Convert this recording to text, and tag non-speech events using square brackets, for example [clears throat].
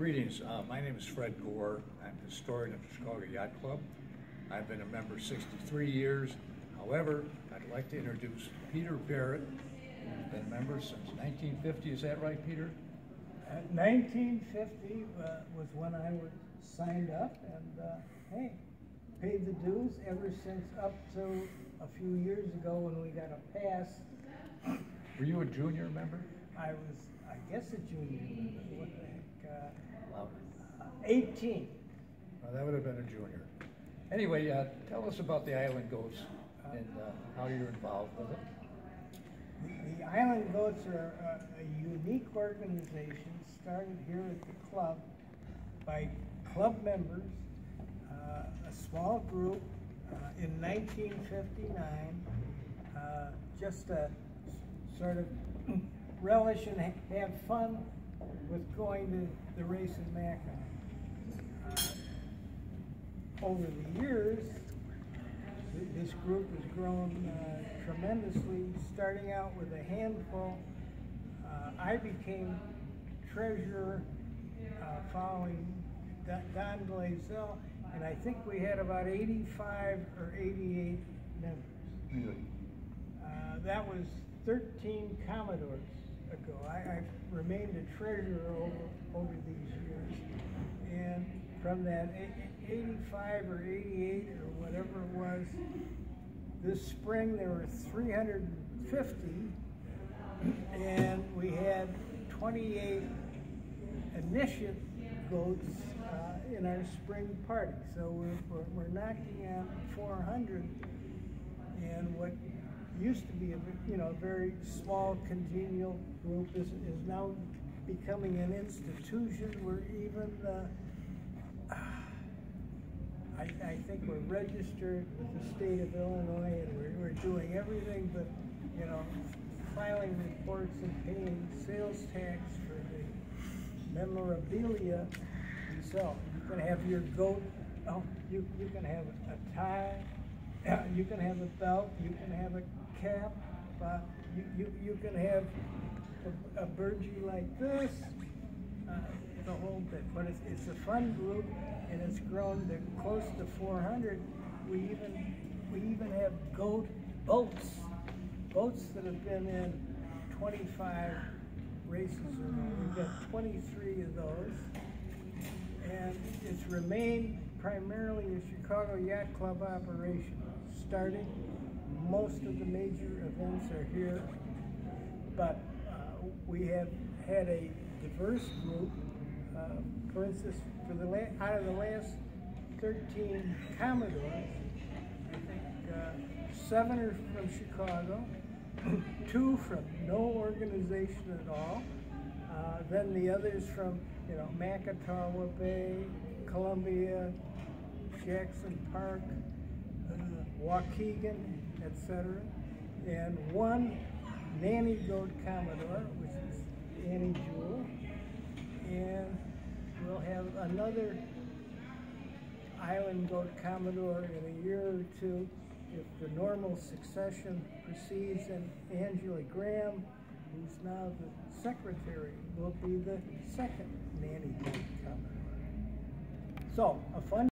Greetings. Uh, my name is Fred Gorr. I'm historian of the Chicago Yacht Club. I've been a member 63 years. However, I'd like to introduce Peter Barrett, who's been a member since 1950. Is that right, Peter? Uh, 1950 uh, was when I was signed up, and uh, hey, paid the dues ever since up to a few years ago when we got a pass. Were you a junior member? I was, I guess, a junior. member. What the heck? Uh, Wow. 18. Well, that would have been a junior. Anyway, uh, tell us about the Island Goats and uh, how you're involved with it. The, the Island Goats are a, a unique organization started here at the club by club members, uh, a small group uh, in 1959, uh, just to sort of relish and ha have fun with going to the race in Mackinac. Uh, over the years, th- this group has grown uh, tremendously, starting out with a handful. Uh, I became treasurer uh, following Don Don Glazell, and I think we had about 85 or 88 members. Uh, that was 13 Commodores ago. I, I've remained a treasurer over, over these years. And from that 85 or 88 or whatever it was, this spring there were 350 and we had 28 initiate votes uh, in our spring party. So we're, we're, we're knocking on 400 and what used to be a you know a very small congenial group is, is now becoming an institution where even uh, I, I think we're registered with the state of Illinois and we're, we're doing everything but you know filing reports and paying sales tax for the memorabilia sell. You can have your goat, oh, you, you can have a tie, you can have a belt, you can have a cap, uh, you, you, you can have a, a burgee like this, uh, the whole bit. But it's, it's a fun group and it's grown to close to 400. We even, we even have goat boats, boats that have been in 25 races or more. We've got 23 of those and it's remained primarily a Chicago Yacht Club operation. Starting, most of the major events are here, but uh, we have had a diverse group. Uh, for instance, for the out of the last 13 Commodores, I think uh, seven are from Chicago, [clears throat] two from no organization at all. Uh, then the others from, you know, Macatawa Bay, Columbia, Jackson Park, uh, Waukegan, etc. And one nanny goat Commodore, which is Annie Jewel. And we'll have another island goat Commodore in a year or two if the normal succession proceeds and Angela Graham, who's now the secretary, will be the second nanny goat Commodore. So, a fun